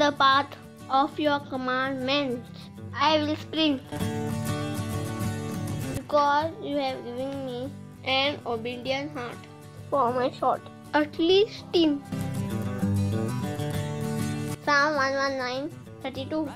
the path of your commandments. I will sprint because you have given me an obedient heart for my short. At least team. Psalm 119 32.